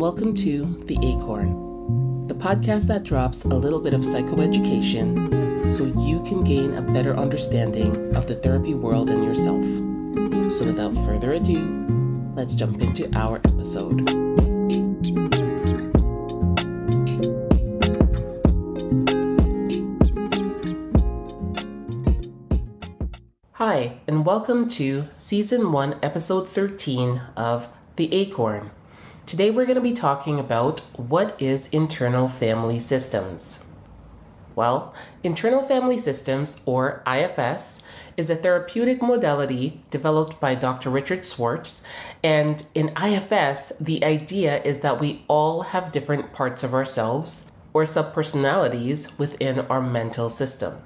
welcome to The Acorn, the podcast that drops a little bit of psychoeducation so you can gain a better understanding of the therapy world and yourself. So, without further ado, let's jump into our episode. Hi, and welcome to Season 1, Episode 13 of The Acorn. Today we're going to be talking about what is internal family systems. Well, internal family systems, or IFS, is a therapeutic modality developed by Dr. Richard Schwartz. And in IFS, the idea is that we all have different parts of ourselves or subpersonalities within our mental system.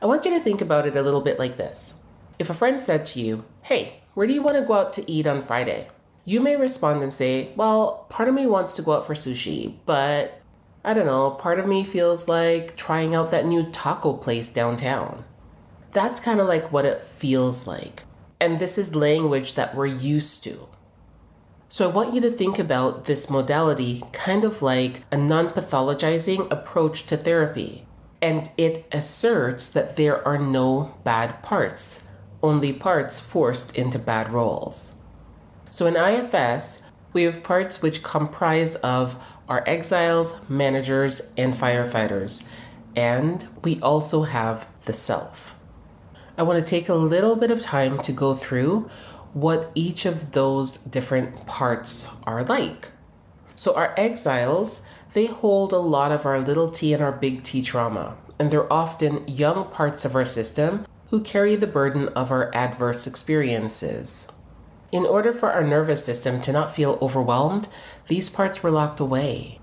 I want you to think about it a little bit like this. If a friend said to you, Hey, where do you want to go out to eat on Friday? You may respond and say, Well, part of me wants to go out for sushi, but I don't know, part of me feels like trying out that new taco place downtown. That's kind of like what it feels like. And this is language that we're used to. So I want you to think about this modality kind of like a non pathologizing approach to therapy. And it asserts that there are no bad parts, only parts forced into bad roles. So in IFS, we have parts which comprise of our exiles, managers, and firefighters. And we also have the self. I want to take a little bit of time to go through what each of those different parts are like. So our exiles, they hold a lot of our little t and our big T trauma, and they're often young parts of our system who carry the burden of our adverse experiences. In order for our nervous system to not feel overwhelmed, these parts were locked away.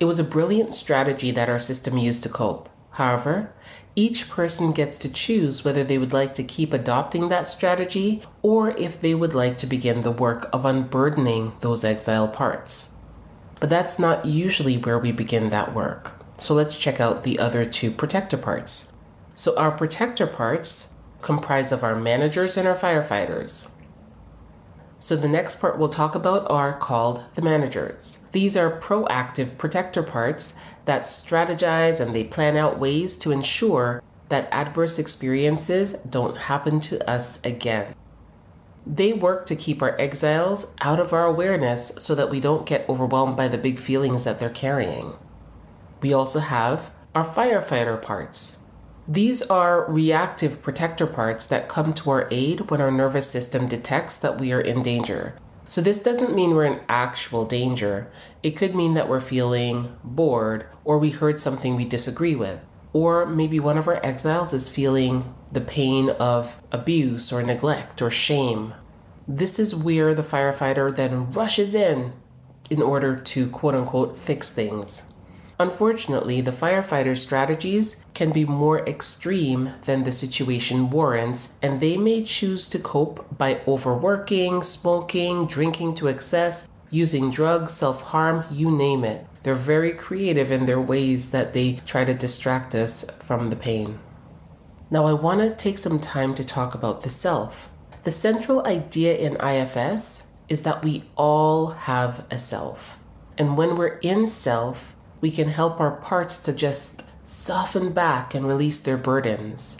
It was a brilliant strategy that our system used to cope. However, each person gets to choose whether they would like to keep adopting that strategy or if they would like to begin the work of unburdening those exile parts. But that's not usually where we begin that work. So let's check out the other two protector parts. So our protector parts comprise of our managers and our firefighters. So the next part we'll talk about are called the managers. These are proactive protector parts that strategize and they plan out ways to ensure that adverse experiences don't happen to us again. They work to keep our exiles out of our awareness so that we don't get overwhelmed by the big feelings that they're carrying. We also have our firefighter parts. These are reactive protector parts that come to our aid when our nervous system detects that we are in danger. So, this doesn't mean we're in actual danger. It could mean that we're feeling bored, or we heard something we disagree with, or maybe one of our exiles is feeling the pain of abuse or neglect or shame. This is where the firefighter then rushes in in order to quote unquote fix things. Unfortunately, the firefighters' strategies can be more extreme than the situation warrants, and they may choose to cope by overworking, smoking, drinking to excess, using drugs, self harm, you name it. They're very creative in their ways that they try to distract us from the pain. Now, I want to take some time to talk about the self. The central idea in IFS is that we all have a self. And when we're in self, we can help our parts to just soften back and release their burdens.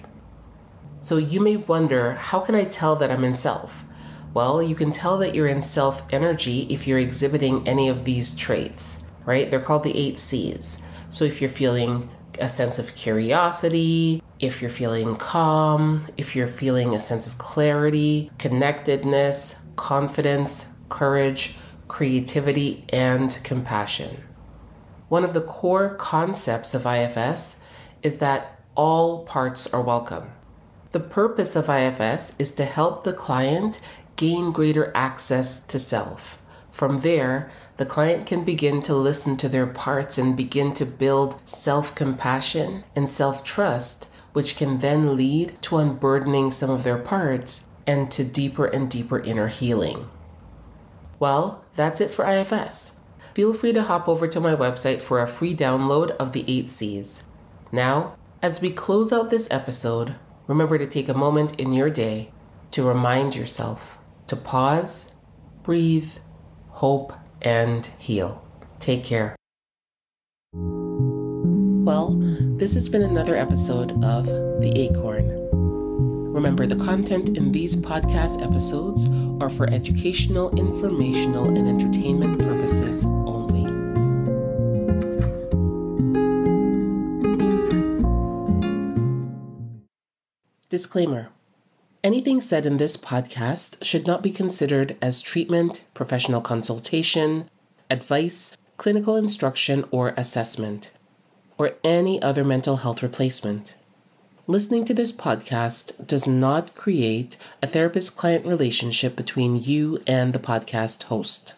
So you may wonder, how can I tell that I'm in self? Well, you can tell that you're in self energy if you're exhibiting any of these traits, right? They're called the eight C's. So if you're feeling a sense of curiosity, if you're feeling calm, if you're feeling a sense of clarity, connectedness, confidence, courage, creativity, and compassion. One of the core concepts of IFS is that all parts are welcome. The purpose of IFS is to help the client gain greater access to self. From there, the client can begin to listen to their parts and begin to build self compassion and self trust, which can then lead to unburdening some of their parts and to deeper and deeper inner healing. Well, that's it for IFS feel free to hop over to my website for a free download of the 8 C's. Now, as we close out this episode, remember to take a moment in your day to remind yourself to pause, breathe, hope, and heal. Take care. Well, this has been another episode of The Acorn. Remember, the content in these podcast episodes are for educational, informational, and entertainment purposes Disclaimer Anything said in this podcast should not be considered as treatment, professional consultation, advice, clinical instruction or assessment, or any other mental health replacement. Listening to this podcast does not create a therapist client relationship between you and the podcast host.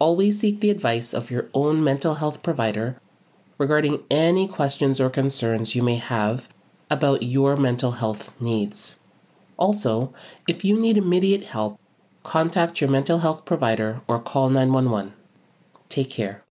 Always seek the advice of your own mental health provider regarding any questions or concerns you may have about your mental health needs. Also, if you need immediate help, contact your mental health provider or call 911. Take care.